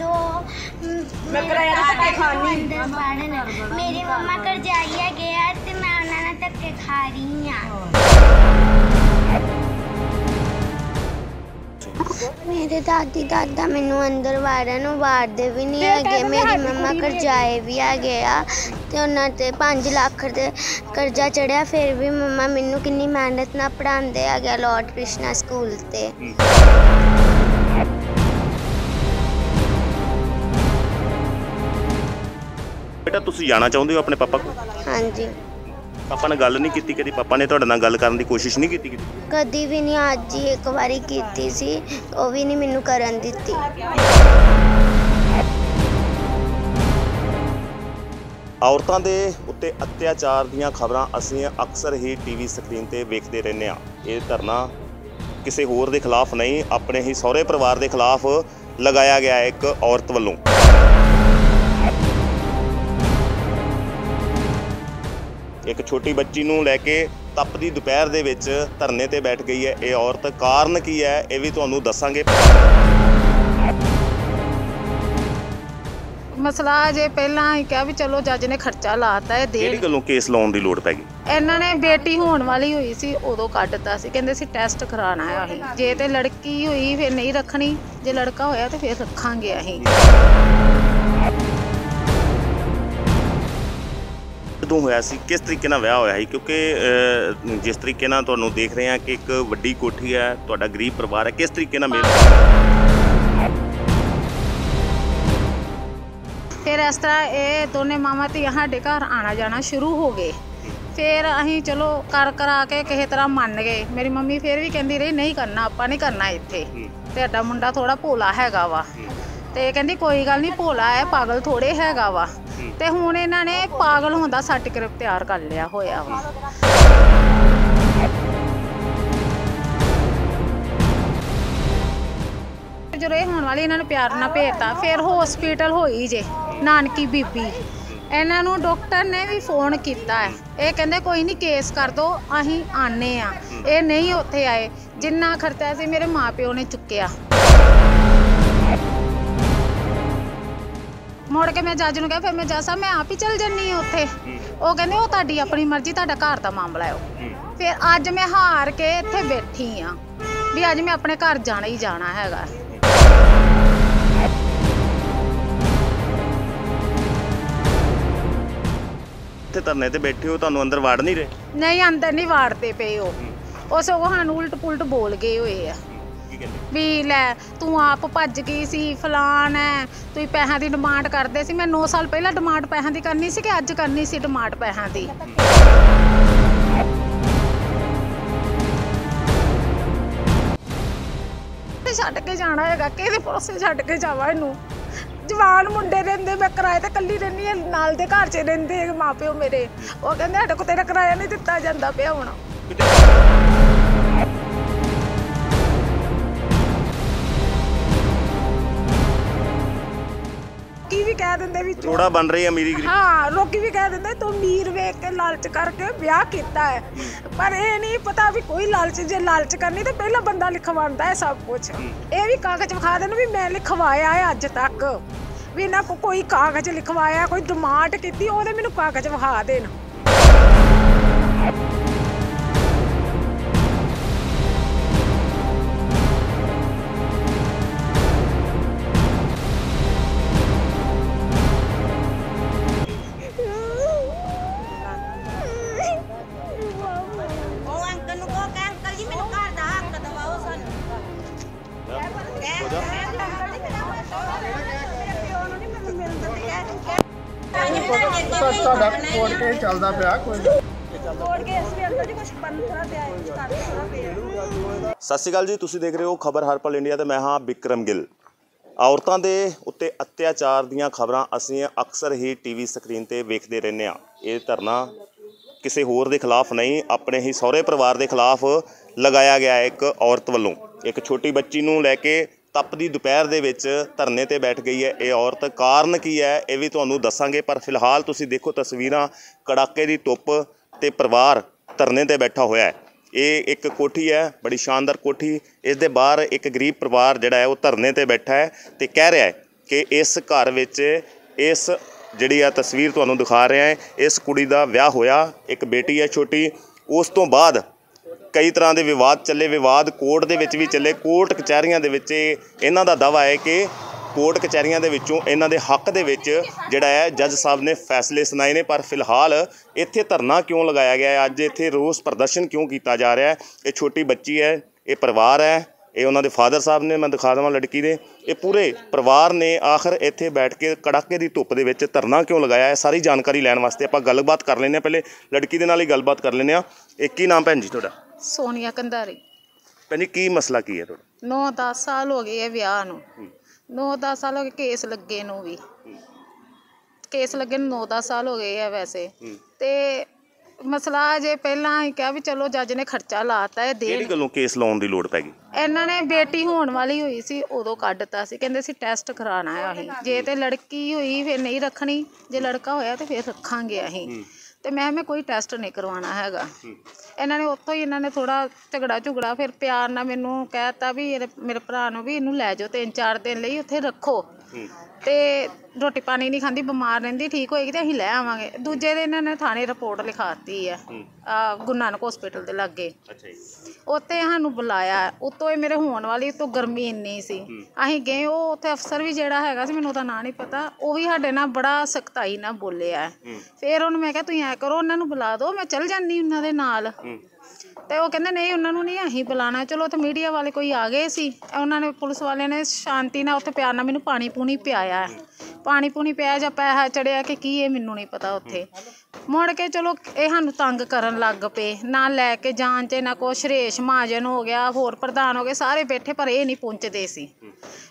ਦੋ। ਮੈਂ ਕਿਰਾਇਆ ਦਾ ਧੱਕੇ ਖਾਣੀ। ਮੇਰੀ ਮੰਮਾ ਕਰਜਾਈ ਹੈਗੇ ਆ ਤੇ ਮੈਂ ਉਹਨਾਂ ਨਾਲ ਧੱਕੇ ਖਾ ਰਹੀ ਆ ਮੇਰੇ ਦਾਦੀ ਦਾਦਾ ਮੈਨੂੰ ਅੰਦਰ ਵਾੜਨ ਨੂੰ ਵਾੜਦੇ ਵੀ ਨਹੀਂ ਹੈਗੇ। ਮੇਰੀ ਮੰਮਾ ਕਰਜਾਏ ਵੀ ਆ ਤੇ ਉਹਨਾਂ ਤੇ 5 ਲੱਖ ਦੇ ਕਰਜ਼ਾ ਚੜਿਆ। ਫਿਰ ਵੀ ਮੰਮਾ ਮੈਨੂੰ ਕਿੰਨੀ ਮਿਹਨਤ ਨਾਲ ਪੜਾਉਂਦੇ ਹੈਗੇ ਲਾਰਡ ਕ੍ਰਿਸ਼ਨਾ ਸਕੂਲ ਤੇ। ਬੇਟਾ ਤੁਸੀਂ ਜਾਣਾ ਚਾਹੁੰਦੇ ਹੋ ਆਪਣੇ ਪਾਪਾ ਕੋਲ? ਹਾਂਜੀ। ਪਾਪਾ ਨਾਲ ਗੱਲ ਨਹੀਂ ਕੀਤੀ ਕਦੀ? ਪਾਪਾ ਨੇ ਤੁਹਾਡੇ ਨਾਲ ਗੱਲ ਕਰਨ ਦੀ ਕੋਸ਼ਿਸ਼ ਨਹੀਂ ਕੀਤੀ ਕਦੀ? ਕਦੀ ਵੀ ਨਹੀਂ ਅੱਜ ਹੀ ਇੱਕ ਵਾਰੀ ਕੀਤੀ ਸੀ। ਉਹ ਵੀ ਨਹੀਂ ਮੈਨੂੰ ਕਰਨ ਦਿੱਤੀ। ਔਰਤਾਂ ਦੇ ਉੱਤੇ ਅਤਿਆਚਾਰ ਦੀਆਂ ਖਬਰਾਂ ਅਸੀਂ ਅਕਸਰ ਹੀ ਟੀਵੀ ਸਕਰੀਨ ਤੇ ਵੇਖਦੇ ਰਹਿੰਦੇ ਆ ਇਹ ਧਰਨਾ ਕਿਸੇ ਹੋਰ ਦੇ ਖਿਲਾਫ ਨਹੀਂ ਆਪਣੇ ਹੀ ਸਹੁਰੇ ਪਰਿਵਾਰ ਦੇ ਖਿਲਾਫ ਲਗਾਇਆ ਗਿਆ ਹੈ ਇੱਕ ਔਰਤ ਵੱਲੋਂ। ਇੱਕ ਛੋਟੀ ਬੱਚੀ ਨੂੰ ਲੈ ਕੇ ਤਪਦੀ ਦੁਪਹਿਰ ਦੇ ਵਿੱਚ ਧਰਨੇ ਤੇ ਬੈਠ ਗਈ ਹੈ। ਇਹ ਔਰਤ ਕਾਰਨ ਕੀ ਹੈ ਇਹ ਵੀ ਤੁਹਾਨੂੰ ਦੱਸਾਂਗੇ। ਮਸਲਾ ਜੇ ਪਹਿਲਾਂ ਹੀ ਕਿਹਾ ਵੀ ਚਲੋ ਜੱਜ ਨੇ ਖਰਚਾ ਲਾਤਾ ਹੈ ਕਿਹੜੀ ਦੇ ਗੱਲੋਂ ਕੇਸ ਲਾਉਣ ਦੀ ਲੋੜ ਪੈ ਗਈ? ਇਹਨਾਂ ਨੇ ਬੇਟੀ ਹੋਣ ਵਾਲੀ ਹੋਈ ਸੀ ਉਦੋਂ ਕੱਢਤਾ ਸੀ। ਕਹਿੰਦੇ ਸੀ ਟੈਸਟ ਕਰਾਉਣਾ ਹੈ ਅਸੀਂ ਜੇ ਤੇ ਲੜਕੀ ਹੋਈ ਫਿਰ ਨਹੀਂ ਰੱਖਣੀ। ਜੇ ਲੜਕਾ ਹੋਇਆ ਤੇ ਫਿਰ ਰੱਖਾਂਗੇ ਅਸੀਂ। ਕਦੋਂ ਹੋਇਆ ਸੀ ਕਿਸ ਤਰੀਕੇ ਨਾਲ ਵਿਆਹ ਹੋਇਆ ਸੀ? ਕਿਉਂਕਿ ਜਿਸ ਤਰੀਕੇ ਨਾਲ ਤੁਹਾਨੂੰ ਦੇਖ ਰਹੇ ਹਾਂ ਕਿ ਇੱਕ ਵੱਡੀ ਕੋਠੀ ਹੈ ਤੁਹਾਡਾ ਗਰੀਬ ਪਰਿਵਾਰ ਹੈ ਕਿਸ ਤਰੀਕੇ ਨਾਲ ਮੇਲ ਫਿਰ ਇਸ ਤਰ੍ਹਾਂ ਇਹ ਦੋਨੇ ਮਾਮਾ ਧੀ ਸਾਡੇ ਘਰ ਆਣਾ ਜਾਣਾ ਸ਼ੁਰੂ ਹੋ ਗਏ। ਫਿਰ ਅਸੀਂ ਚਲੋ ਕਰ ਕਰਾ ਕੇ ਕਿਸੇ ਤਰ੍ਹਾਂ ਮੰਨ ਗਏ। ਮੇਰੀ ਮੰਮੀ ਫਿਰ ਵੀ ਕਹਿੰਦੀ ਰਹੀ ਨਹੀਂ ਕਰਨਾ ਆਪਾਂ ਨਹੀਂ ਕਰਨਾ ਇੱਥੇ। ਤੁਹਾਡਾ ਮੁੰਡਾ ਥੋੜਾ ਭੋਲਾ ਹੈਗਾ ਵਾ। ਤੇ ਕਹਿੰਦੀ ਕੋਈ ਗੱਲ ਨਹੀਂ ਭੋਲਾ ਹੈ ਪਾਗਲ ਥੋੜੇ ਹੈਗਾ ਵਾ। ਤੇ ਹੁਣ ਇਹਨਾਂ ਨੇ ਪਾਗਲ ਹੋਣ ਦਾ ਸਰਟੀਫਿਕੇਟ ਤਿਆਰ ਕਰ ਲਿਆ ਹੋਇਆ ਵਾ। ਜਦੋਂ ਇਹ ਹੋਣ ਵਾਲੀ ਇਹਨਾਂ ਨੂੰ ਪਿਆਰ ਨਾਲ ਭੇਜਤਾ, ਫਿਰ ਹਸਪੀਟਲ ਹੋਈ ਜੇ, ਨਾਨਕੀ ਬੀਬੀ। ਇਹਨਾਂ ਨੂੰ ਡਾਕਟਰ ਨੇ ਵੀ ਫੋਨ ਕੀਤਾ ਹੈ। ਇਹ ਕਹਿੰਦੇ, ਕੋਈ ਨਹੀਂ ਕੇਸ ਕਰ ਦੋ, ਅਸੀਂ ਆਨੇ ਆ ਇਹ ਨਹੀਂ ਉੱਥੇ ਆਏ। ਜਿੰਨਾ ਖਰਚਾ ਸੀ ਮੇਰੇ ਮਾਪਿਓ ਨੇ ਚੁੱਕਿਆ। ਮੁੜ ਕੇ ਮੈਂ ਜੱਜ ਨੂੰ ਕਿਹਾ ਫਿਰ ਮੈਂ ਜੱਜ ਸਾਹਿਬ ਮੈਂ ਆਪ ਹੀ ਚਲ ਜੰਨੀ ਉੱਥੇ। ਉਹ ਕਹਿੰਦੇ ਉਹ ਤੁਹਾਡੀ ਆਪਣੀ ਮਰਜ਼ੀ ਤੁਹਾਡਾ ਘਰ ਦਾ ਮਾਮਲਾ ਹੈ ਉਹ। ਫਿਰ ਅੱਜ ਮੈਂ ਹਾਰ ਕੇ ਇੱਥੇ ਬੈਠੀ ਆ ਵੀ ਅੱਜ ਮੈਂ ਆਪਣੇ ਘਰ ਜਾਣਾ ਹੀ ਜਾਣਾ ਹੈਗਾ। ਇੱਥੇ ਧਰਨੇ ਤੇ ਬੈਠੇ ਹੋ ਤੁਹਾਨੂੰ ਅੰਦਰ ਵਾੜ ਨਹੀਂ ਰਹੇ? ਨਹੀਂ ਅੰਦਰ ਨਹੀਂ ਵਾੜਦੇ ਪਏ ਉਹ। ਉਹ ਸਗੋਂ ਸਾਨੂੰ ਉਲਟ ਪੁਲਟ ਬੋਲ ਗਏ ਹੋਏ ਆ। ਕਹਿੰਦੇ। ਵੀ ਲੈ ਤੂੰ ਆਪ ਭੱਜ ਗਈ ਸੀ ਫਲਾਨ ਹੈ ਤੁਸੀਂ ਪੈਸਿਆਂ ਦੀ ਡਿਮਾਂਡ ਕਰਦੇ ਸੀ। ਮੈਂ 9 ਸਾਲ ਪਹਿਲਾਂ ਡਿਮਾਂਡ ਪੈਸਿਆਂ ਦੀ ਕਰਨੀ ਸੀ ਕਿ ਅੱਜ ਕਰਨੀ ਸੀ ਡਿਮਾਂਡ ਪੈਸਿਆਂ ਦੀ? ਤੇ ਛੱਡ ਕੇ ਜਾਣਾ ਹੈਗਾ? ਕਿਹਦੇ ਪਾਸੇ ਛੱਡ ਕੇ ਜਾਵਾਂ ਇਹਨੂੰ? ਜਵਾਨ ਮੁੰਡੇ ਰਹਿੰਦੇ ਮੈਂ ਕਿਰਾਏ ਤੇ ਕੱਲੀ ਰਹਿੰਦੀ ਹਾਂ ਨਾਲ ਦੇ ਘਰ 'ਚ ਰਹਿੰਦੇ ਮਾਪਿਓ ਮੇਰੇ। ਉਹ ਕਹਿੰਦੇ ਸਾਡੇ ਕੋਲ ਤੇਰਾ ਕਿਰਾਇਆ ਨਹੀਂ ਦਿੱਤਾ ਜਾਂਦਾ ਪਿਆ ਹੁਣ। ਦਿੰਦੇ ਵੀ ਰੋੜਾ ਬਣ ਰਹੀ ਹੈ ਅਮੀਰੀ ਗਰੀਬ। ਹਾਂ ਲੋਕੀ ਵੀ ਕਹਿ ਦਿੰਦੇ ਤੂੰ ਅਮੀਰ ਵੇਖ ਕੇ ਲਾਲਚ ਕਰਕੇ ਵਿਆਹ ਕੀਤਾ ਹੈ। ਪਰ ਇਹ ਨਹੀਂ ਪਤਾ ਵੀ ਕੋਈ ਲਾਲਚ ਜੇ ਲਾਲਚ ਕਰਨੀ ਤੇ ਪਹਿਲਾਂ ਬੰਦਾ ਲਿਖਵਾਉਂਦਾ ਹੈ ਸਭ ਕੁਝ ਇਹ ਵੀ ਕਾਗਜ਼ ਵਿਖਾ ਦੇਣ ਵੀ ਮੈਂ ਲਿਖਵਾਇਆ ਹੈ ਅੱਜ ਤੱਕ। ਵੀ ਨਾ ਕੋ ਕੋਈ ਕਾਗਜ਼ ਲਿਖਵਾਇਆ ਕੋਈ ਡਿਮਾਂਡ ਕੀਤੀ ਉਹਦੇ ਮੈਨੂੰ ਕਾਗਜ਼ ਵਿਖਾ ਦੇਣ। ਤੁਹਾਡਾ ਕੋਰਟ ਕੇਸ ਚੱਲਦਾ ਪਿਆ ਕੋਈ ਸਤਿ ਸ਼੍ਰੀ ਅਕਾਲ ਜੀ ਤੁਸੀਂ ਦੇਖ ਰਹੇ ਹੋ ਖਬਰ ਹਰਪਲ ਇੰਡੀਆ ਤੇ ਮੈਂ ਹਾਂ ਵਿਕਰਮ ਗਿੱਲ। ਔਰਤਾਂ ਦੇ ਉੱਤੇ ਅਤਿਆਚਾਰ ਦੀਆਂ ਖਬਰਾਂ ਅਸੀਂ ਅਕਸਰ ਹੀ ਟੀਵੀ ਸਕਰੀਨ ਤੇ ਵੇਖਦੇ ਰਹਿੰਦੇ ਆ ਇਹ ਧਰਨਾ ਕਿਸੇ ਹੋਰ ਦੇ ਖਿਲਾਫ ਨਹੀਂ ਆਪਣੇ ਹੀ ਸਹੁਰੇ ਪਰਿਵਾਰ ਦੇ ਖਿਲਾਫ ਲਗਾਇਆ ਗਿਆ ਇੱਕ ਔਰਤ ਵੱਲੋਂ। ਇੱਕ ਛੋਟੀ ਬੱਚੀ ਨੂੰ ਲੈ ਕੇ ਤਪਦੀ ਦੁਪਹਿਰ ਦੇ ਵਿੱਚ ਧਰਨੇ ਤੇ ਬੈਠ ਗਈ ਹੈ ਇਹ ਔਰਤ। ਕਾਰਨ ਕੀ ਹੈ ਇਹ ਵੀ ਤੁਹਾਨੂੰ ਦੱਸਾਂਗੇ, ਪਰ ਫਿਲਹਾਲ ਤੁਸੀਂ ਦੇਖੋ ਤਸਵੀਰਾਂ, ਕੜਾਕੇ ਦੀ ਧੁੱਪ ਤੇ ਪਰਿਵਾਰ ਧਰਨੇ ਤੇ ਬੈਠਾ ਹੋਇਆ ਹੈ। ਇਹ ਇੱਕ ਕੋਠੀ ਹੈ, ਬੜੀ ਸ਼ਾਨਦਾਰ ਕੋਠੀ। ਇਸ ਦੇ ਬਾਹਰ ਇੱਕ ਗਰੀਬ ਪਰਿਵਾਰ ਜਿਹੜਾ ਹੈ ਉਹ ਧਰਨੇ ਤੇ ਬੈਠਾ ਹੈ ਤੇ ਕਹਿ ਰਿਹਾ ਹੈ ਕਿ ਇਸ ਘਰ ਵਿੱਚ ਇਸ ਜਿਹੜੀ ਆ ਤਸਵੀਰ ਤੁਹਾਨੂੰ ਦਿਖਾ ਰਿਹਾ ਹੈ, ਇਸ ਕੁੜੀ ਦਾ ਵਿਆਹ ਹੋਇਆ, ਇੱਕ ਬੇਟੀ ਹੈ ਛੋਟੀ। ਉਸ ਤੋਂ ਬਾਅਦ ਕਈ ਤਰ੍ਹਾਂ ਦੇ ਵਿਵਾਦ ਚੱਲੇ, ਵਿਵਾਦ ਕੋਰਟ ਦੇ ਵਿੱਚ ਵੀ ਚੱਲੇ। ਕੋਰਟ ਕਚਹਿਰੀਆਂ ਦੇ ਵਿੱਚ ਇਹ- ਇਹਨਾਂ ਦਾ ਦਾਵਾ ਹੈ ਕਿ ਕੋਰਟ ਕਚਹਿਰੀਆਂ ਦੇ ਵਿੱਚੋਂ ਇਹਨਾਂ ਦੇ ਹੱਕ ਦੇ ਵਿੱਚ ਜਿਹੜਾ ਹੈ, ਜੱਜ ਸਾਹਿਬ ਨੇ ਫੈਸਲੇ ਸੁਣਾਏ ਨੇ। ਪਰ ਫਿਲਹਾਲ ਇੱਥੇ ਧਰਨਾ ਕਿਉਂ ਲਗਾਇਆ ਗਿਆ ਹੈ? ਅੱਜ ਇੱਥੇ ਰੋਸ ਪ੍ਰਦਰਸ਼ਨ ਕਿਉਂ ਕੀਤਾ ਜਾ ਰਿਹਾ ਹੈ? ਇਹ ਛੋਟੀ ਬੱਚੀ ਹੈ, ਇਹ ਪਰਿਵਾਰ ਹੈ, ਇਹ ਉਹਨਾਂ ਦੇ ਫਾਦਰ ਸਾਹਿਬ ਨੇ, ਮੈਂ ਦਿਖਾ ਦੇਵਾਂ ਲੜਕੀ ਦੇ। ਇਹ ਪੂਰੇ ਪਰਿਵਾਰ ਨੇ ਆਖਰ ਇੱਥੇ ਬੈਠ ਕੇ ਕੜਾਕੇ ਦੀ ਧੁੱਪ ਦੇ ਵਿੱਚ ਧਰਨਾ ਕਿਉਂ ਲਗਾਇਆ ਹੈ? ਸਾਰੀ ਜਾਣਕਾਰੀ ਲੈਣ ਵਾਸਤੇ ਆਪਾਂ ਗੱਲਬਾਤ ਕਰ ਲੈਂਦੇ ਹਾਂ। ਪਹਿਲੇ ਲੜਕੀ ਦੇ ਨਾਲ ਹੀ ਗੱਲਬਾਤ ਕਰ ਲੈਂਦੇ ਹਾਂ। ਇਹ ਕੀ ਨਾਮ ਭੈਣ ਜੀ ਤੁਹਾਡਾ? ਸੋਨੀਆ ਕੰਧਾਰੀ। ਜੀ ਕੀ ਮਸਲਾ ਕੀ ਹੈ ਤੁਹਾਡਾ? 9-10 ਸਾਲ ਹੋ ਗਏ ਇਹ ਵਿਆਹ ਨੂੰ। 9-10 ਸਾਲ ਹੋ ਗਏ ਕੇਸ ਲੱਗੇ ਨੂੰ ਵੀ। ਕੇਸ ਲੱਗੇ ਨੂੰ 9-10 ਸਾਲ ਹੋ ਗਏ ਆ ਵੈਸੇ। ਤੇ ਮਸਲਾ ਜੇ ਪਹਿਲਾਂ ਹੀ ਕਿਹਾ ਵੀ ਚਲੋ ਜੱਜ ਨੇ ਖਰਚਾ ਲਾਤਾ ਹੈ ਕਿਹੜੀ ਦੇਣ। ਗੱਲੋਂ ਕੇਸ ਲਾਉਣ ਦੀ ਲੋੜ ਪੈ ਗਈ? ਇਹਨਾਂ ਨੇ ਬੇਟੀ ਹੋਣ ਵਾਲੀ ਹੋਈ ਸੀ ਉਦੋਂ ਕੱਢਤਾ ਸੀ। ਕਹਿੰਦੇ ਸੀ ਟੈਸਟ ਕਰਾਉਣਾ ਹੈ ਅਸੀਂ। ਜੇ ਤੇ ਲੜਕੀ ਹੋਈ ਫਿਰ ਨਹੀਂ ਰੱਖਣੀ। ਜੇ ਲੜਕਾ ਹੋਇਆ ਤੇ ਫਿਰ ਰੱਖਾਂਗੇ ਅਸੀਂ। ਤੇ ਮੈਂ ਮੈਂ ਕੋਈ ਟੈਸਟ ਨਹੀਂ ਕਰਵਾਉਣਾ ਹੈਗਾ। ਇਹਨਾਂ ਨੇ ਉੱਥੋਂ ਹੀ ਇਹਨਾਂ ਨੇ ਥੋੜਾ ਝਗੜਾ ਝੁਗੜਾ ਫਿਰ ਪਿਆਰ ਨਾਲ ਮੈਨੂੰ ਕਹਿਤਾ ਵੀ ਇਹਦੇ- ਮੇਰੇ ਭਰਾ ਨੂੰ ਵੀ ਇਹਨੂੰ ਲੈ ਜਾਓ ਤਿੰਨ ਚਾਰ ਦਿਨ ਲਈ ਉੱਥੇ ਰੱਖੋ। ਤੇ ਰੋਟੀ ਪਾਣੀ ਨਹੀਂ ਖਾਂਦੀ ਬਿਮਾਰ ਰਹਿੰਦੀ ਠੀਕ ਹੋਏਗੀ ਤੇ ਅਸੀਂ ਲੈ ਆਵਾਂਗੇ। ਦੂਜੇ ਦਿਨ ਇਹਨਾਂ ਨੇ ਥਾਣੇ ਰਿਪੋਰਟ ਲਿਖਾਤੀ ਹੈ। ਆ ਗੁਰੂ ਨਾਨਕ ਹਸਪੀਟਲ ਦੇ ਲਾਗੇ। ਅੱਛਾ ਜੀ। ਉੱਥੇ ਸਾਨੂੰ ਬੁਲਾਇਆ। ਉੱਤੋਂ ਇਹ ਮੇਰੇ ਹੋਣ ਵਾਲੀ ਤੋਂ ਗਰਮੀ ਇੰਨੀ ਸੀ। ਅਸੀਂ ਗਏ ਉਹ ਉੱਥੇ ਅਫਸਰ ਵੀ ਜਿਹੜਾ ਹੈਗਾ ਸੀ ਮੈਨੂੰ ਉਹਦਾ ਨਾਂ ਨਹੀਂ ਪਤਾ ਉਹ ਵੀ ਸਾਡੇ ਨਾਲ ਬੜਾ ਸਖਤਾਈ ਨਾਲ ਬੋਲਿਆ। ਫਿਰ ਉਹਨੂੰ ਮੈਂ ਕਿਹਾ ਤੁਸੀਂ ਐ ਕਰੋ ਉਹਨਾਂ ਨੂੰ ਬੁਲਾ ਦਿਓ ਮੈਂ ਚੱਲ ਜਾਂਦੀ ਉਹਨਾਂ ਦੇ ਨਾਲ। ਤੇ ਉਹ ਕਹਿੰਦੇ, ਨਹੀਂ, ਉਹਨਾਂ ਨੂੰ ਨਹੀਂ, ਅਸੀਂ ਬੁਲਾਣਾ ਚਲੋ, ਉੱਥੇ ਮੀਡੀਆ ਵਾਲੇ ਕੋਈ ਆ ਗਏ ਸੀ ਉਹਨਾਂ ਨੇ, ਪੁਲਿਸ ਵਾਲਿਆਂ ਨੇ ਸ਼ਾਂਤੀ ਨਾਲ ਉੱਥੇ ਪਿਆਰ ਨਾਲ ਮੈਨੂੰ ਪਾਣੀ ਪੂਣੀ ਪਿਆਇਆ। ਪਾਣੀ ਪੂਣੀ ਪਿਆ ਜਾਂ ਪੈਸਾ ਚੜਿਆ ਕਿ ਕੀ ਇਹ ਮੈਨੂੰ ਨਹੀਂ ਪਤਾ ਉੱਥੇ। ਮੁੜ ਕੇ ਚਲੋ ਇਹ ਸਾਨੂੰ ਤੰਗ ਕਰਨ ਲੱਗ ਪਏ। ਨਾ ਲੈ ਕੇ ਜਾਣ ਚ ਨਾ ਕੁਛ ਰੇਸ਼ ਮਹਾਜਨ ਹੋ ਗਿਆ ਹੋਰ ਪ੍ਰਧਾਨ ਹੋ ਗਏ ਸਾਰੇ ਬੈਠੇ ਪਰ ਇਹ ਨਹੀਂ ਪਹੁੰਚਦੇ ਸੀ।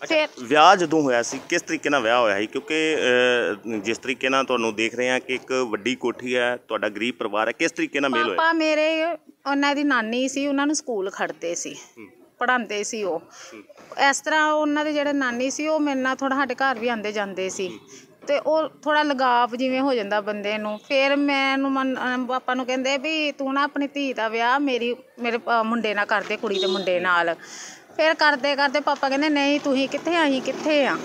ਫਿਰ ਵਿਆਹ ਜਦੋਂ ਹੋਇਆ ਸੀ ਕਿਸ ਤਰੀਕੇ ਨਾਲ ਵਿਆਹ ਹੋਇਆ ਸੀ? ਕਿਉਂਕਿ ਅਹ, ਜਿਸ ਤਰੀਕੇ ਨਾਲ ਤੁਹਾਨੂੰ ਦੇਖ ਰਹੇ ਹਾਂ ਕਿ ਇੱਕ ਵੱਡੀ ਕੋਠੀ ਹੈ ਤੁਹਾਡਾ ਗਰੀਬ ਪਰਿਵਾਰ ਹੈ ਕਿਸ ਤਰੀਕੇ ਨਾਲ ਮੇਲ ਹੋਇਆ? ਪਾਪਾ ਮੇਰੇ ਉਹਨਾਂ ਦੀ ਨਾਨੀ ਸੀ ਉਹਨਾਂ ਨੂੰ ਸਕੂਲ ਖੜਦੇ ਸੀ। ਪੜਾਉਂਦੇ ਸੀ ਉਹ। ਇਸ ਤਰ੍ਹਾਂ ਉਹਨਾਂ ਦੇ ਜਿਹੜੇ ਨਾਨੀ ਸੀ ਉਹ ਮੇਰੇ ਨਾਲ ਥੋੜਾ ਸਾਡੇ ਘਰ ਵੀ ਆਉਂਦੇ ਜਾਂਦੇ ਸੀ। ਤੇ ਉਹ ਥੋੜਾ ਲਗਾਵ ਜਿਵੇਂ ਹੋ ਜਾਂਦਾ ਬੰਦੇ ਨੂੰ। ਫਿਰ ਮੈਨੂੰ ਮਨ- ਪਾਪਾ ਨੂੰ ਕਹਿੰਦੇ ਵੀ ਤੂੰ ਨਾ ਆਪਣੀ ਧੀ ਦਾ ਵਿਆਹ ਮੇਰੀ ਮੇਰੇ ਮੁੰਡੇ ਨਾਲ ਕਰਦੇ ਕੁੜੀ ਦੇ ਮੁੰਡੇ ਨਾਲ। ਫਿਰ ਕਰਦੇ ਕਰਦੇ ਪਾਪਾ ਕਹਿੰਦੇ ਨਹੀਂ ਤੁਸੀਂ ਕਿੱਥੇ ਆਈ ਕਿੱਥੇ ਆ?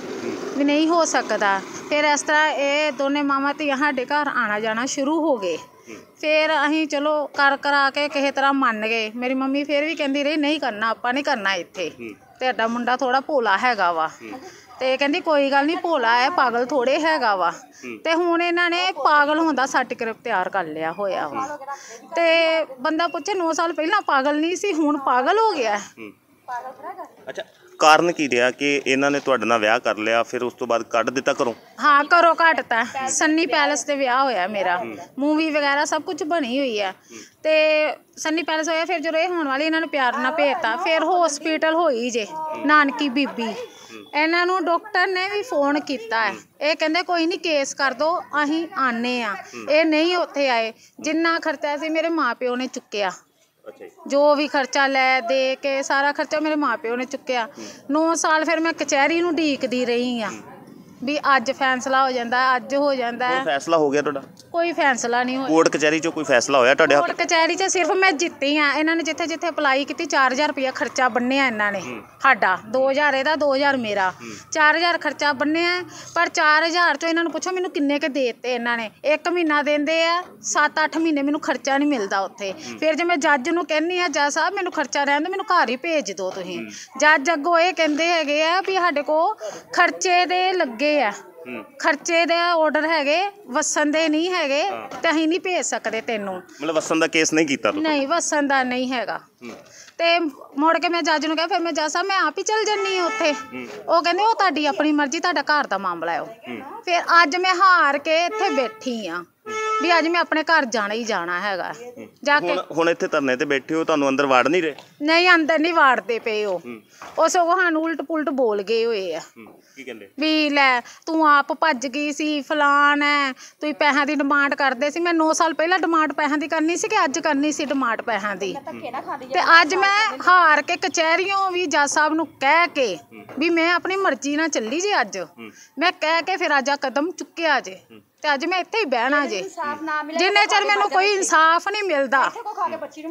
ਵੀ ਨਹੀਂ ਹੋ ਸਕਦਾ। ਫਿਰ ਇਸ ਤਰ੍ਹਾਂ ਇਹ ਦੋਨੇ ਮਾਮਾ ਧੀਆਂ ਸਾਡੇ ਘਰ ਆਣਾ ਜਾਣਾ ਸ਼ੁਰੂ ਹੋ ਗਏ। ਫਿਰ ਅਸੀਂ ਚਲੋ ਕਰ ਕਰਾ ਕੇ ਕਿਸੇ ਤਰ੍ਹਾਂ ਮੰਨ ਗਏ। ਮੇਰੀ ਮੰਮੀ ਫਿਰ ਵੀ ਕਹਿੰਦੀ ਰਹੀ ਨਹੀਂ ਕਰਨਾ ਆਪਾਂ ਨਹੀਂ ਕਰਨਾ ਇੱਥੇ। ਤੁਹਾਡਾ ਮੁੰਡਾ ਥੋੜਾ ਭੋਲਾ ਹੈਗਾ ਵਾ। ਤੇ ਕਹਿੰਦੀ ਕੋਈ ਗੱਲ ਨਹੀਂ ਭੋਲਾ ਹੈ ਪਾਗਲ ਥੋੜੇ ਹੈਗਾ ਵਾ। ਤੇ ਹੁਣ ਇਹਨਾਂ ਨੇ ਪਾਗਲ ਹੋਣ ਦਾ ਸਰਟੀਫਿਕੇਟ ਤਿਆਰ ਕਰ ਲਿਆ ਹੋਇਆ ਵਾ। ਤੇ ਬੰਦਾ ਪੁੱਛੇ 9 ਸਾਲ ਪਹਿਲਾਂ ਪਾਗਲ ਨਹੀਂ ਸੀ ਹੁਣ ਪਾਗਲ ਹੋ ਗਿਆ। ਅੱਛਾ ਕਾਰਨ ਕੀ ਰਿਹਾ ਕਿ ਇਹਨਾਂ ਨੇ ਤੁਹਾਡੇ ਨਾਲ ਵਿਆਹ ਕਰ ਲਿਆ ਫਿਰ ਉਸ ਤੋਂ ਬਾਅਦ ਕੱਢ ਦਿੱਤਾ ਘਰੋਂ? ਹਾਂ ਕਰੋ ਘਟਤਾ ਸੰਨੀ ਪੈਲਸ ਤੇ ਵਿਆਹ ਹੋਇਆ ਮੇਰਾ। ਮੂਵੀ ਵਗੈਰਾ ਸਭ ਕੁਝ ਬਣੀ ਹੋਈ ਹੈ। ਤੇ ਸੰਨੀ ਪੈਲਸ ਹੋਇਆ ਫਿਰ ਜਦੋਂ ਇਹ ਹੋਣ ਵਾਲੀ ਇਹਨਾਂ ਨੂੰ ਪਿਆਰ ਨਾਲ ਭੇਜਤਾ ਫਿਰ ਹਸਪੀਟਲ ਹੋਈ ਜੇ ਨਾਨਕੀ ਬੀਬੀ। ਇਹਨਾਂ ਨੂੰ ਡਾਕਟਰ ਨੇ ਵੀ ਫੋਨ ਕੀਤਾ ਹੈ। ਇਹ ਕਹਿੰਦੇ ਕੋਈ ਨਹੀਂ ਕੇਸ ਕਰ ਦੋ ਅਸੀਂ ਆਨੇ ਆ ਇਹ ਨਹੀਂ ਉੱਥੇ ਆਏ। ਜਿੰਨਾ ਖਰਚਾ ਸੀ ਮੇਰੇ ਮਾਪਿਓ ਨੇ ਚੁੱਕਿਆ। ਅੱਛਾ ਜੀ। ਜੋ ਵੀ ਖਰਚਾ ਲੈ ਦੇ ਕੇ ਸਾਰਾ ਖਰਚਾ ਮੇਰੇ ਮਾਪਿਓ ਨੇ ਚੁੱਕਿਆ। 9 ਸਾਲ ਫਿਰ ਮੈਂ ਕਚਹਿਰੀ ਨੂੰ ਢੀਕਦੀ ਰਹੀ ਆ ਵੀ ਅੱਜ ਫੈਸਲਾ ਹੋ ਜਾਂਦਾ ਅੱਜ ਹੋ ਜਾਂਦਾ। ਕੋਈ ਫੈਸਲਾ ਹੋ ਗਿਆ ਤੁਹਾਡਾ? ਕੋਈ ਫੈਸਲਾ ਨਹੀਂ ਹੋਇਆ। ਕੋਰਟ ਕਚਹਿਰੀ 'ਚੋਂ ਕੋਈ ਫੈਸਲਾ ਹੋਇਆ ਤੁਹਾਡੇ ਕੋਰਟ ਕਚਹਿਰੀ 'ਚ ਸਿਰਫ ਮੈਂ ਜਿੱਤੀ ਆ। ਇਹਨਾਂ ਨੇ ਜਿੱਥੇ ਜਿੱਥੇ ਅਪਲਾਈ ਕੀਤੀ 4000 ਰੁਪਇਆ ਖਰਚਾ ਬੰਨਿਆ ਇਹਨਾਂ ਨੇ। ਸਾਡਾ 2000 ਇਹਦਾ 2000 ਮੇਰਾ। 4000 ਖਰਚਾ ਬੰਨਿਆ ਪਰ 4000 ਚੋਂ ਇਹਨਾਂ ਨੂੰ ਪੁੱਛੋ ਮੈਨੂੰ ਕਿੰਨੇ ਕੇ ਦੇਤੇ ਇਹਨਾਂ ਨੇ? ਇੱਕ ਮਹੀਨਾ ਦਿੰਦੇ ਆ 7-8 ਮਹੀਨੇ ਮੈਨੂੰ ਖਰਚਾ ਨਹੀਂ ਮਿਲਦਾ ਉੱਥੇ। ਫਿਰ ਜੇ ਮੈਂ ਜੱਜ ਨੂੰ ਕਹਿੰਨੀ ਆ ਜੱਜ ਸਾਹਿਬ ਮੈਨੂੰ ਖਰਚਾ ਰਹਿਣ ਦਿਓ ਮੈਨੂੰ ਘਰ ਹੀ ਭੇਜ ਦਿਓ ਤੁਸੀਂ। ਜੱਜ ਅੱਗੋਂ ਇਹ ਕਹਿੰਦੇ ਹੈਗੇ ਆ ਵੀ ਸਾਡੇ ਕੋ ਖਰਚੇ ਦੇ ਲੱਗੇ ਆ। ਖਰਚੇ ਦੇ ਆਰਡਰ ਹੈਗੇ ਵਸਣ ਦੇ ਨਹੀਂ ਹੈਗੇ ਤੇ ਅਸੀਂ ਨਹੀਂ ਭੇਜ ਸਕਦੇ ਤੈਨੂੰ। ਮਤਲਬ ਵਸਣ ਦਾ ਕੇਸ ਨਹੀਂ ਕੀਤਾ ਤੁਸੀਂ ਨਹੀਂ ਵਸਣ ਦਾ ਨਹੀਂ ਹੈਗਾ। ਤੇ ਮੁੜ ਕੇ ਮੈਂ ਜੱਜ ਨੂੰ ਕਿਹਾ ਫਿਰ ਮੈਂ ਜੱਜ ਸਾਹਿਬ ਮੈਂ ਆਪ ਹੀ ਚੱਲ ਜੰਨੀ ਆ ਉੱਥੇ। ਉਹ ਕਹਿੰਦੇ ਉਹ ਤੁਹਾਡੀ ਆਪਣੀ ਮਰਜ਼ੀ ਤੁਹਾਡਾ ਘਰ ਦਾ ਮਾਮਲਾ ਹੈ ਉਹ। ਫਿਰ ਅੱਜ ਮੈਂ ਹਾਰ ਕੇ ਇੱਥੇ ਬੈਠੀ ਆ ਵੀ ਅੱਜ ਮੈਂ ਆਪਣੇ ਘਰ ਜਾਣਾ ਹੀ ਜਾਣਾ ਹੈਗਾ। ਜਾ ਕੇ ਹੁਣ ਹੁਣ ਇੱਥੇ ਧਰਨੇ ਤੇ ਬੈਠੇ ਹੋ ਤੁਹਾਨੂੰ ਅੰਦਰ ਵਾੜ ਨਹੀਂ ਰਹੇ? ਨਹੀਂ ਅੰਦਰ ਨਹੀਂ ਵਾੜਦੇ ਪਏ ਉਹ। ਉਹ ਸਗੋਂ ਸਾਨੂੰ ਉਲਟ ਪੁਲਟ ਬੋਲ ਗਏ ਹੋਏ ਆ। ਕੀ ਕਹਿੰਦੇ? ਵੀ ਲੈ ਤੂੰ ਆਪ ਭੱਜ ਗਈ ਸੀ ਫਲਾਨ ਹੈ ਤੁਸੀਂ ਪੈਸਿਆਂ ਦੀ ਡਿਮਾਂਡ ਕਰਦੇ ਸੀ। ਮੈਂ 9 ਸਾਲ ਪਹਿਲਾਂ ਡਿਮਾਂਡ ਪੈਸਿਆਂ ਦੀ ਕਰਨੀ ਸੀ ਕਿ ਅੱਜ ਕਰਨੀ ਸੀ ਡਿਮਾਂਡ ਪੈਸਿਆਂ ਦੀ? ਤੇ ਅੱਜ ਮੈਂ ਹਾਰ ਕੇ ਕਚਹਿਰੀਆਂ ਵੀ ਜੱਜ ਸਾਹਿਬ ਨੂੰ ਕਹਿ ਕੇ ਵੀ ਮੈਂ ਆਪਣੀ ਮਰਜ਼ੀ ਨਾਲ ਚੱਲੀ ਜੇ ਅੱਜ। ਮੈਂ ਕਹਿ ਕੇ ਫਿਰ ਅੱਜ ਆ ਕਦਮ ਚੁੱਕਿਆ ਜੇ। ਤੇ ਅੱਜ ਮੈਂ ਇੱਥੇ ਹੀ ਬਹਿਣਾ ਜੇ। ਜਿੰਨੇ ਚਿਰ ਮੈਨੂੰ ਕੋਈ ਇਨਸਾਫ ਨਹੀਂ ਮਿਲਦਾ।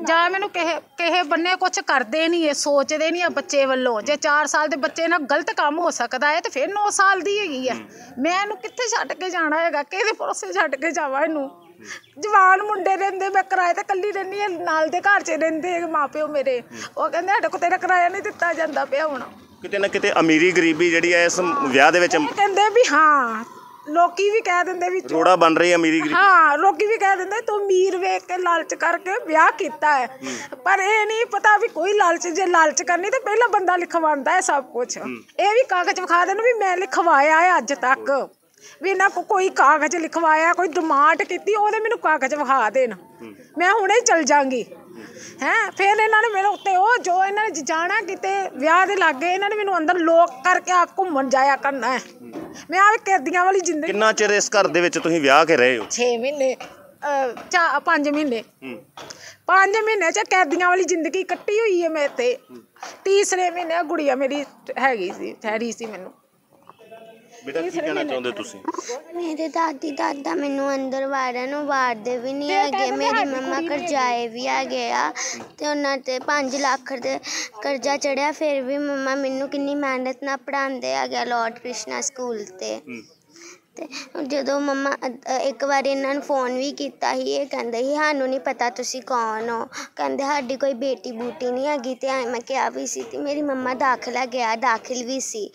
ਜਾਂ ਮੈਨੂੰ ਕਿਸੇ ਕਿਸੇ ਬੰਨੇ ਕੁਝ ਕਰਦੇ ਨਹੀਂ ਇਹ ਸੋਚਦੇ ਨਹੀਂ ਆ ਬੱਚੇ ਵੱਲੋਂ। ਜੇ 4 ਸਾਲ ਦੇ ਬੱਚੇ ਨਾਲ ਗਲਤ ਕੰਮ ਹੋ ਸਕਦਾ ਹੈ ਤੇ ਫਿਰ 9 ਸਾਲ ਦੀ ਹੈਗੀ ਆ। ਮੈਂ ਇਹਨੂੰ ਕਿੱਥੇ ਛੱਡ ਕੇ ਜਾਣਾ ਹੈਗਾ? ਕਿਹਦੇ ਭਰੋਸੇ ਛੱਡ ਕੇ ਜਾਵਾਂ ਇਹਨੂੰ? ਜਵਾਨ ਮੁੰਡੇ ਰਹਿੰਦੇ ਮੈਂ ਕਿਰਾਏ ਤੇ ਕੱਲੀ ਰਹਿੰਦੀ ਹਾਂ ਨਾਲ ਦੇ ਘਰ 'ਚ ਰਹਿੰਦੇ ਮਾਪਿਓ ਮੇਰੇ। ਉਹ ਕਹਿੰਦੇ ਸਾਡੇ ਕੋਲ ਤੇਰਾ ਕਿਰਾਇਆ ਨਹੀਂ ਦਿੱਤਾ ਜਾਂਦਾ ਪਿਆ ਹੁਣ। ਕਿਤੇ ਨਾ ਕਿਤੇ ਅਮੀਰੀ ਗਰੀਬੀ ਜਿਹੜੀ ਹੈ ਇਸ ਵਿਆਹ ਦੇ ਵਿੱਚ ਕਹਿੰਦੇ ਵੀ ਹਾਂ ਲੋਕੀ ਵੀ ਕਹਿ ਦਿੰਦੇ ਵੀ ਰੋੜਾ ਬਣ ਰਹੀ ਹੈ ਅਮੀਰੀ ਗਰੀਬੀ। ਹਾਂ ਲੋਕੀ ਵੀ ਕਹਿ ਦਿੰਦੇ ਤੂੰ ਅਮੀਰ ਵੇਖ ਕੇ ਲਾਲਚ ਕਰਕੇ ਵਿਆਹ ਕੀਤਾ ਹੈ। ਪਰ ਇਹ ਨਹੀਂ ਪਤਾ ਵੀ ਕੋਈ ਲਾਲਚ ਜੇ ਲਾਲਚ ਕਰਨੀ ਤੇ ਪਹਿਲਾਂ ਬੰਦਾ ਲਿਖਵਾਉਂਦਾ ਹੈ ਸਭ ਕੁਝ ਇਹ ਵੀ ਕਾਗਜ਼ ਵਿਖਾ ਦੇਣ ਵੀ ਮੈਂ ਲਿਖਵਾਇਆ ਹੈ ਅੱਜ ਤੱਕ। ਵੀ ਇਹਨਾਂ ਕੋ ਕੋਈ ਕਾਗਜ਼ ਲਿਖਵਾਇਆ ਕੋਈ ਡਿਮਾਂਡ ਕੀਤੀ ਉਹਦੇ ਮੈਨੂੰ ਕਾਗਜ਼ ਵਿਖਾ ਦੇਣ। ਮੈਂ ਹੁਣੇ ਚਲ ਜਾਾਂਗੀ। ਹੈ? ਫਿਰ ਇਹਨਾਂ ਨੇ ਮੇਰੇ ਉੱਤੇ ਉਹ ਜੋ ਇਹਨਾਂ ਨੇ ਜਾਣਾ ਕਿਤੇ ਵਿਆਹ ਦੇ ਲਾਗੇ ਇਹਨਾਂ ਨੇ ਮੈਨੂੰ ਅੰਦਰ ਲੋਕ ਕਰਕੇ ਆਪ ਘੁੰਮਣ ਜਾਇਆ ਕਰਨਾ ਹੈ। ਮੈਂ ਆ ਕੈਦੀਆਂ ਵਾਲੀ ਜ਼ਿੰਦਗੀ ਕਿੰਨਾ ਚਿਰ ਇਸ ਘਰ ਦੇ ਵਿੱਚ ਤੁਸੀਂ ਵਿਆਹ ਕੇ ਰਹੇ ਹੋ? 6 ਮਹੀਨੇ ਅਹ, ਚਾ 5 ਮਹੀਨੇ। 5 ਮਹੀਨੇ ਚ ਕੈਦੀਆਂ ਵਾਲੀ ਜ਼ਿੰਦਗੀ ਕੱਟੀ ਹੋਈ ਹੈ ਮੈਂ ਇੱਥੇ ਤੀਸਰੇ ਮਹੀਨੇ ਗੁੜੀਆ ਮੇਰੀ ਹੈਗੀ ਸੀ ਠਹਿਰੀ ਸੀ ਮੈਨੂੰ। ਬੇਟਾ ਕੀ ਕਹਿਣਾ ਚਾਹੁੰਦੇ ਤੁਸੀਂ? ਮੇਰੇ ਦਾਦੀ ਦਾਦਾ ਮੈਨੂੰ ਅੰਦਰ ਵਾੜਨ ਨੂੰ ਵਾੜਦੇ ਵੀ ਨਹੀਂ ਹੈਗੇ। ਮੇਰੀ ਮੰਮਾ ਕਰਜ਼ਾਏ ਵੀ ਹੈਗੇ ਆ ਤੇ ਉਹਨਾਂ ਤੇ 5 ਲੱਖ ਦੇ ਕਰਜ਼ਾ ਚੜਿਆ ਫਿਰ ਵੀ ਮੰਮਾ ਮੈਨੂੰ ਕਿੰਨੀ ਮਿਹਨਤ ਨਾਲ ਪੜਾਉਂਦੇ ਹੈਗੇ ਲਾਰਡ ਕ੍ਰਿਸ਼ਨਾ ਸਕੂਲ ਤੇ। ਤੇ ਜਦੋਂ ਮੰਮਾ ਇੱਕ ਵਾਰੀ ਇਹਨਾਂ ਨੂੰ ਫੋਨ ਵੀ ਕੀਤਾ ਸੀ ਇਹ ਕਹਿੰਦੇ ਸੀ ਸਾਨੂੰ ਨਹੀਂ ਪਤਾ ਤੁਸੀਂ ਕੌਣ ਹੋ। ਕਹਿੰਦੇ ਸਾਡੀ ਕੋਈ ਬੇਟੀ ਬੂਟੀ ਨਹੀਂ ਹੈਗੀ ਤੇ ਐਂ ਮੈਂ ਕਿਹਾ ਵੀ ਸੀ ਤੇ ਮੇਰੀ ਮੰਮਾ ਦਾਖਲਾ ਗਿਆ ਦਾਖਲ ਵੀ ਸੀ।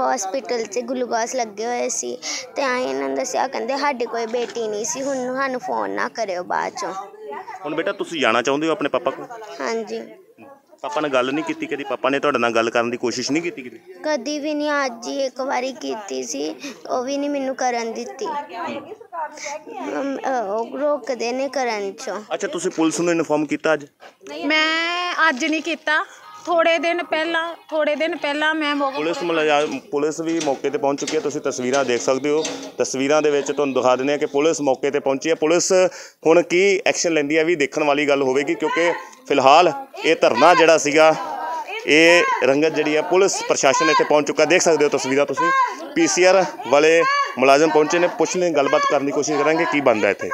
ਹਸਪੀਟਲ 'ਚ ਗਲੂਕੋਸ ਲੱਗੇ ਹੋਏ ਸੀ ਤੇ ਐਂ ਇਹਨਾਂ ਨੇ ਦੱਸਿਆ ਕਹਿੰਦੇ ਸਾਡੀ ਕੋਈ ਬੇਟੀ ਨਹੀਂ ਸੀ ਹੁਣ ਸਾਨੂੰ ਫੋਨ ਨਾ ਕਰਿਓ ਬਾਅਦ ਚੋਂ। ਹੁਣ ਬੇਟਾ ਤੁਸੀਂ ਜਾਣਾ ਚਾਹੁੰਦੇ ਹੋ ਆਪਣੇ ਪਾਪਾ ਕੋਲ? ਹਾਂਜੀ। ਪਾਪਾ ਨਾਲ ਗੱਲ ਨਹੀਂ ਕੀਤੀ ਕਦੀ? ਪਾਪਾ ਨੇ ਤੁਹਾਡੇ ਨਾਲ ਗੱਲ ਕਰਨ ਦੀ ਕੋਸ਼ਿਸ਼ ਨਹੀਂ ਕੀਤੀ ਕਦੀ? ਕਦੀ ਵੀ ਨਹੀਂ ਅੱਜ ਹੀ ਇੱਕ ਵਾਰੀ ਕੀਤੀ ਸੀ ਉਹ ਵੀ ਨਹੀਂ ਮੈਨੂੰ ਕਰਨ ਦਿੱਤੀ। ਅਮ, ਉਹ ਰੋਕਦੇ ਨੇ ਕਰਨ ਚੋਂ। ਅੱਛਾ ਤੁਸੀਂ ਪੁਲਿਸ ਨੂੰ ਇਨਫੋਰਮ ਕੀਤਾ ਅੱਜ? ਮੈਂ ਅੱਜ ਨਹੀਂ ਕੀਤਾ। ਥੋੜੇ ਦਿਨ ਪਹਿਲਾਂ ਥੋੜੇ ਦਿਨ ਪਹਿਲਾਂ ਮੈਂ ਪੁਲਿਸ ਮੁਲਾਜ਼ਮ ਪੁਲਿਸ ਵੀ ਮੌਕੇ ਤੇ ਪਹੁੰਚ ਚੁੱਕੀ ਹੈ ਤੁਸੀਂ ਤਸਵੀਰਾਂ ਦੇਖ ਸਕਦੇ ਹੋ। ਤਸਵੀਰਾਂ ਦੇ ਵਿੱਚ ਤੁਹਾਨੂੰ ਦਿਖਾ ਦਿੰਦੇ ਆ ਕਿ ਪੁਲਿਸ ਮੌਕੇ ਤੇ ਪਹੁੰਚੀ ਹੈ। ਪੁਲਿਸ ਹੁਣ ਕੀ ਐਕਸ਼ਨ ਲੈਂਦੀ ਹੈ ਵੀ ਦੇਖਣ ਵਾਲੀ ਗੱਲ ਹੋਵੇਗੀ ਕਿਉਂਕਿ ਫਿਲਹਾਲ ਇਹ ਧਰਨਾ ਜਿਹੜਾ ਸੀਗਾ ਇਹ ਰੰਗਤ ਜਿਹੜੀ ਹੈ ਪੁਲਿਸ ਪ੍ਰਸ਼ਾਸਨ ਇੱਥੇ ਪਹੁੰਚ ਚੁੱਕਾ ਦੇਖ ਸਕਦੇ ਹੋ ਤਸਵੀਰਾਂ ਤੁਸੀਂ। ਪੀਸੀਆਰ ਵਾਲੇ ਮੁਲਾਜ਼ਮ ਪਹੁੰਚੇ ਨੇ। ਪੁੱਛ ਲੈ ਗੱਲਬਾਤ ਕਰਨ ਦੀ ਕੋਸ਼ਿਸ਼ ਕਰਾਂਗੇ ਕੀ ਬਣਦਾ ਇੱਥੇ।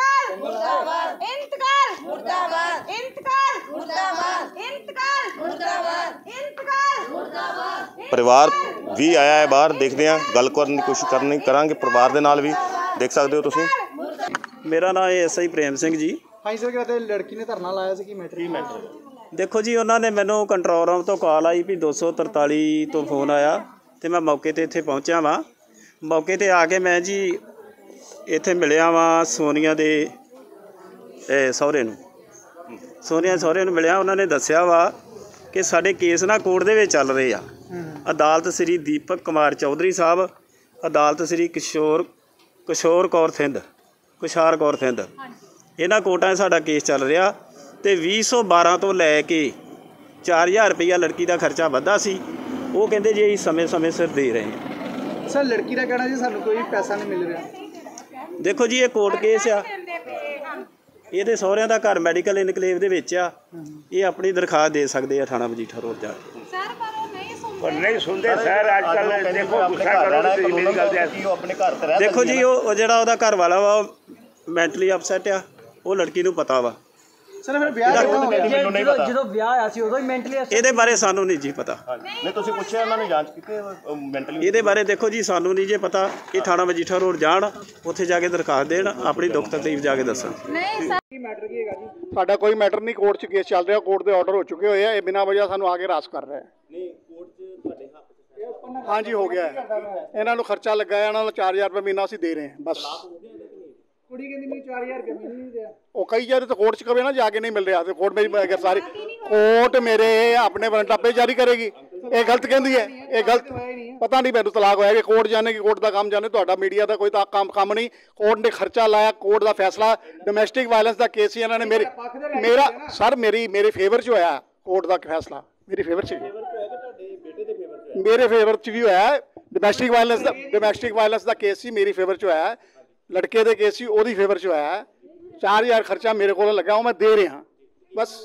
ਪਰਿਵਾਰ ਵੀ ਆਇਆ ਹੈ ਬਾਹਰ ਦੇਖਦੇ ਹਾਂ ਗੱਲ ਕਰਨ ਦੀ ਕੋਸ਼ਿਸ਼ ਕਰਨੀ ਕਰਾਂਗੇ ਪਰਿਵਾਰ ਦੇ ਨਾਲ ਵੀ ਦੇਖ ਸਕਦੇ ਹੋ ਤੁਸੀਂ। ਮੇਰਾ ਨਾਮ ਹੈ ਐਸਆਈ ਪ੍ਰੇਮ ਸਿੰਘ ਜੀ। ਹਾਂਜੀ ਸਰ ਕਹਿੰਦੇ ਲੜਕੀ ਨੇ ਧਰਨਾ ਲਾਇਆ ਸੀ ਕੀ ਮੈਟਰ ਕੀ ਦੇਖੋ ਜੀ ਉਹਨਾਂ ਨੇ ਮੈਨੂੰ ਕੰਟਰੋਲ ਰੂਮ ਤੋਂ ਕਾਲ ਆਈ ਵੀ 243 ਤੋਂ ਫੋਨ ਆਇਆ ਤੇ ਮੈਂ ਮੌਕੇ ਤੇ ਇੱਥੇ ਪਹੁੰਚਿਆ ਵਾਂ। ਮੌਕੇ ਤੇ ਆ ਕੇ ਮੈਂ ਜੀ ਇੱਥੇ ਮਿਲਿਆ ਵਾਂ ਸੋਨੀਆ ਦੇ ਇਹ ਸਹੁਰੇ ਨੂੰ। ਸੋਨੀਆ ਸਹੁਰੇ ਨੂੰ ਮਿਲਿਆ ਉਹਨਾਂ ਨੇ ਦੱਸਿਆ ਵਾ ਕਿ ਸਾਡੇ ਕੇਸ ਨਾ ਕੋਰਟ ਦੇ ਵਿੱਚ ਚੱਲ ਰਹੇ ਆ। ਅਦਾਲਤ ਸ੍ਰੀ ਦੀਪਕ ਕੁਮਾਰ ਚੌਧਰੀ ਸਾਹਿਬ ਅਦਾਲਤ ਸ੍ਰੀ ਕਿਸ਼ੋਰ ਕਿਸ਼ੋਰ ਕੌਰ ਥਿੰਦ ਕੁਸ਼ਾਰ ਕੌਰ ਥਿੰਦ। ਇਹਨਾਂ ਕੋਰਟਾਂ 'ਚ ਸਾਡਾ ਕੇਸ ਚੱਲ ਰਿਹਾ ਤੇ 2012 ਤੋਂ ਲੈ ਕੇ 4000 ਰੁਪਈਆ ਲੜਕੀ ਦਾ ਖਰਚਾ ਵੱਧਾ ਸੀ। ਉਹ ਕਹਿੰਦੇ ਜੀ ਅਸੀਂ ਸਮੇਂ-ਸਮੇਂ ਸਿਰ ਦੇ ਰਹੇ ਹਾਂ। ਸਰ ਲੜਕੀ ਦਾ ਕਹਿਣਾ ਜੀ ਸਾਨੂੰ ਕੋਈ ਪੈਸਾ ਨਹੀਂ ਮਿਲ ਰਿਹਾ। ਦੇਖੋ ਜੀ ਇਹ ਕੋਰਟ ਕੇਸ ਆ। ਇਹਦੇ ਸਹੁਰਿਆਂ ਦਾ ਘਰ ਮੈਡੀਕਲ ਇਨਕਲੇਵ ਦੇ ਵਿੱਚ ਆ। ਇਹ ਆਪਣੀ ਦਰਖਾਸਤ ਦੇ ਸਕਦੇ ਆ ਥਾਣਾ ਮਜੀਠਾ ਰੋਡ ਜਾ ਕੇ। ਪਰ ਨਹੀਂ ਸੁਣਦੇ। ਸਰ ਅੱਜ ਕੱਲ ਦੇਖੋ ਗੁੱਸਾ ਕਰੋ ਮੇਰੀ ਗੱਲ ਤੇ ਉਹ ਆਪਣੇ ਘਰ ਤੇ ਰਹਿ ਦੇਖੋ ਜੀ ਉਹ ਉਹ ਜਿਹੜਾ ਉਹਦਾ ਘਰ ਵਾਲਾ ਵਾ ਉਹ ਮੈਂਟਲੀ ਅਪਸੈਟ ਆ। ਉਹ ਲੜਕੀ ਨੂੰ ਪਤਾ ਵਾ। ਸਰ ਫਿਰ ਵਿਆਹ ਕਿਉਂ ਹੋ ਗਿਆ? ਮੈਨੂੰ ਨਹੀਂ ਪਤਾ। ਜਦੋਂ ਵਿਆਹ ਆਇਆ ਸੀ ਉਦੋਂ ਹੀ ਮੈਂਟਲੀ ਇਹਦੇ ਬਾਰੇ ਸਾਨੂੰ ਨਹੀਂ ਜੀ ਪਤਾ। ਨਹੀਂ ਤੁਸੀਂ ਪੁੱਛਿਆ ਉਹਨਾਂ ਨੇ ਜਾਂਚ ਕੀਤੀ ਮੈਂਟਲੀ ਇਹਦੇ ਬਾਰੇ ਦੇਖੋ ਜੀ ਸਾਨੂੰ ਨਹੀਂ ਜੇ ਪਤਾ ਇਹ ਥਾਣਾ ਮਜੀਠਾ ਰੋਡ ਜਾਣ ਉੱਥੇ ਜਾ ਕੇ ਦਰਖਾਸਤ ਦੇਣ ਆਪਣੀ ਦੁੱਖ ਤਕਲੀਫ ਜਾ ਕੇ ਦੱਸਣ। ਸਾਡਾ ਕੋਈ ਮੈਟਰ ਨਹੀਂ ਕੋਰਟ 'ਚ ਕੇਸ ਚੱਲ ਰਿਹਾ ਕੋਰਟ ਦੇ ਆਰਡਰ ਹੋ ਚੁੱਕੇ ਹੋਏ ਆ ਇਹ ਬਿਨਾਂ ਵਜ੍ਹਾ ਸਾਨੂੰ ਆ ਕੇ ਰਾਸ ਕਰ ਰਿਹਾ ਹੈ। ਨਹੀਂ ਕੋਰਟ 'ਚ ਤੁਹਾਡੇ ਹੱਕ ਹਾਂਜੀ ਹੋ ਗਿਆ। ਇਹਨਾਂ ਨੂੰ ਖਰਚਾ ਲੱਗਾ ਹੈ ਇਹਨਾਂ ਨੂੰ 4000 ਰੁਪਏ ਮਹੀਨਾ ਅਸੀਂ ਦੇ ਰਹੇ ਹਾਂ ਬਸ। ਕੁੜੀ ਕਹਿੰਦੀ ਮੈਨੂੰ 4000 ਰੁਪਏ ਮਿਲ ਨਹੀਂ ਰਿਹਾ। ਉਹ ਕਈ ਜਦ ਤਾਂ ਕੋਰਟ 'ਚ ਕਵੇ ਨਾ ਜਾ ਕੇ ਨਹੀਂ ਮਿਲ ਰਿਹਾ। ਤੇ ਕੋਰਟ ਮੇਰੀ ਅਗਰ ਸਾਰੀ ਕੋਰਟ ਮੇਰੇ ਆਪਣੇ ਵਾਰੰਟ ਆਪੇ ਜਾਰੀ ਕਰੇਗੀ। ਇਹ ਗਲਤ ਕਹਿੰਦੀ ਹੈ। ਇਹ ਗਲਤ ਪਤਾ ਨਹੀਂ ਮੈਨੂੰ ਤਲਾਕ ਹੋਇਆ ਕਿ ਕੋਰਟ ਜਾਣੇ ਕਿ ਕੋਰਟ ਦਾ ਕੰਮ ਜਾਣੇ। ਤੁਹਾਡਾ ਮੀਡੀਆ ਦਾ ਕੋਈ ਤਾਂ ਕੰਮ ਕੰਮ ਨਹੀਂ। ਕੋਰਟ ਨੇ ਖਰਚਾ ਲਾਇਆ। ਕੋਰਟ ਦਾ ਫੈਸਲਾ ਡੋਮੈਸਟਿਕ ਵਾਇਲੈਂਸ ਦਾ ਕੇਸ ਸੀ ਇਹਨਾਂ ਨੇ ਮੇਰੇ ਮੇਰਾ ਸਰ ਮੇਰੀ ਮੇਰੇ ਫੇਵਰ 'ਚ ਹੋਇਆ ਕੋਰਟ ਦਾ ਫੈਸਲਾ। ਮੇਰੇ ਫੇਵਰ 'ਚ ਮੇਰੇ ਫੇਵਰ 'ਚ ਵੀ ਹੋਇਆ। ਡੋਮੈਸਟਿਕ ਵਾਇਲੈਂਸ ਦਾ ਡੋਮੈਸਟਿਕ ਵਾਇਲੈਂਸ ਦਾ ਕੇਸ ਸੀ ਮੇਰੀ ਫੇਵਰ 'ਚ ਹੋਇਆ। ਲੜਕੇ ਦੇ ਕੇਸ ਸੀ ਉਹਦੀ ਫੇਵਰ 'ਚ ਹੋਇਆ 4000 ਖਰਚਾ ਮੇਰੇ ਕੋਲ ਲੱਗਾ ਉਹ ਮੈਂ ਦੇ ਰਿਹਾ। ਬਸ।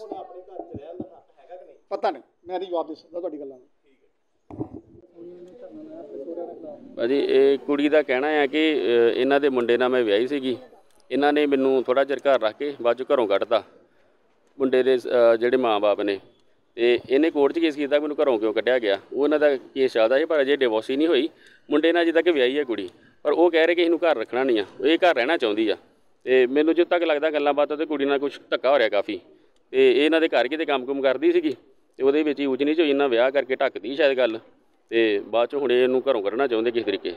ਪਤਾ ਨਹੀਂ ਮੈਂ ਨਹੀਂ ਜਵਾਬ ਦੇ ਸਕਦਾ ਤੁਹਾਡੀ ਗੱਲਾਂ ਦਾ। ਭਾਜੀ ਇਹ ਕੁੜੀ ਦਾ ਕਹਿਣਾ ਹੈ ਕਿ ਇਹਨਾਂ ਦੇ ਮੁੰਡੇ ਨਾਲ ਮੈਂ ਵਿਆਹੀ ਸੀਗੀ। ਇਹਨਾਂ ਨੇ ਮੈਨੂੰ ਥੋੜਾ ਚਿਰ ਘਰ ਰੱਖ ਕੇ ਬਾਅਦ ਚ ਘਰੋਂ ਕੱਢਤਾ। ਮੁੰਡੇ ਦੇ ਅ, ਜਿਹੜੇ ਮਾਪੇ ਨੇ। ਤੇ ਇਹਨੇ ਕੋਰਟ 'ਚ ਕੇਸ ਕੀਤਾ ਮੈਨੂੰ ਘਰੋਂ ਕਿਉਂ ਕੱਢਿਆ ਗਿਆ? ਉਹ ਇਹਨਾਂ ਦਾ ਕੇਸ ਚੱਲਦਾ ਸੀ ਪਰ ਅਜੇ ਡਿਵੋਰਸ ਹੀ ਨਹੀਂ ਹੋਈ। ਮੁੰਡੇ ਨਾਲ ਅਜੇ ਤੱਕ ਵਿਆਹੀ ਹੈ ਕੁੜੀ। ਪਰ ਉਹ ਕਹਿ ਰਹੇ ਕਿ ਇਹਨੂੰ ਘਰ ਰੱਖਣਾ ਨਹੀਂ ਆ ਇਹ ਘਰ ਰਹਿਣਾ ਚਾਹੁੰਦੀ ਆ। ਤੇ ਮੈਨੂੰ ਜਿੱਦ ਤੱਕ ਲੱਗਦਾ ਗੱਲਾਂ ਬਾਤਾਂ ਤੇ ਕੁੜੀ ਨਾਲ ਕੁਝ ਧੱਕਾ ਹੋ ਰਿਹਾ ਕਾਫੀ। ਤੇ ਇਹ ਇਹਨਾਂ ਦੇ ਘਰ ਕਿਤੇ ਕੰਮ-ਕੁਮ ਕਰਦੀ ਸੀਗੀ ਤੇ ਉਹਦੇ ਵਿੱਚ ਹੀ ਉਚ ਨੀਚ ਹੋਈ ਇਹਨਾਂ ਵਿਆਹ ਕਰਕੇ ਢੱਕਦੀ ਸ਼ਾਇਦ ਗੱਲ। ਤੇ ਬਾਅਦ ਚ ਹੁਣ ਇਹਨੂੰ ਘਰੋਂ ਕੱਢਣਾ ਚਾਹੁੰਦੇ ਕਿਸੇ ਤਰੀਕੇ।